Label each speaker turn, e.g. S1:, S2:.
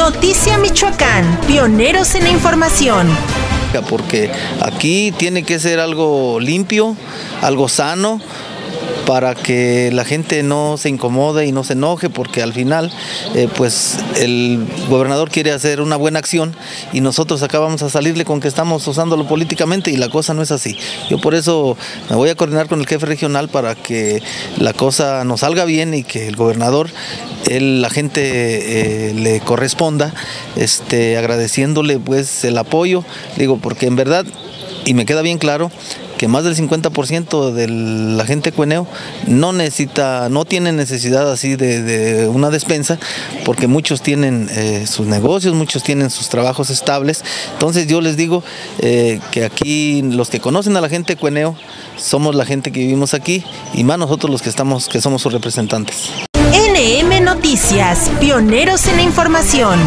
S1: Noticia Michoacán, pioneros en la información.
S2: Porque aquí tiene que ser algo limpio, algo sano, para que la gente no se incomode y no se enoje, porque al final, eh, pues el gobernador quiere hacer una buena acción y nosotros acá vamos a salirle con que estamos usándolo políticamente y la cosa no es así. Yo por eso me voy a coordinar con el jefe regional para que la cosa nos salga bien y que el gobernador, la gente eh, le corresponda, este, agradeciéndole pues el apoyo, digo, porque en verdad, y me queda bien claro, que más del 50% de la gente cueneo no necesita, no tiene necesidad así de, una despensa, porque muchos tienen eh, sus negocios, muchos tienen sus trabajos estables. Entonces yo les digo eh, que aquí los que conocen a la gente cueneo somos la gente que vivimos aquí y más nosotros los que estamos, que somos sus representantes.
S1: NM Noticias, pioneros en la información.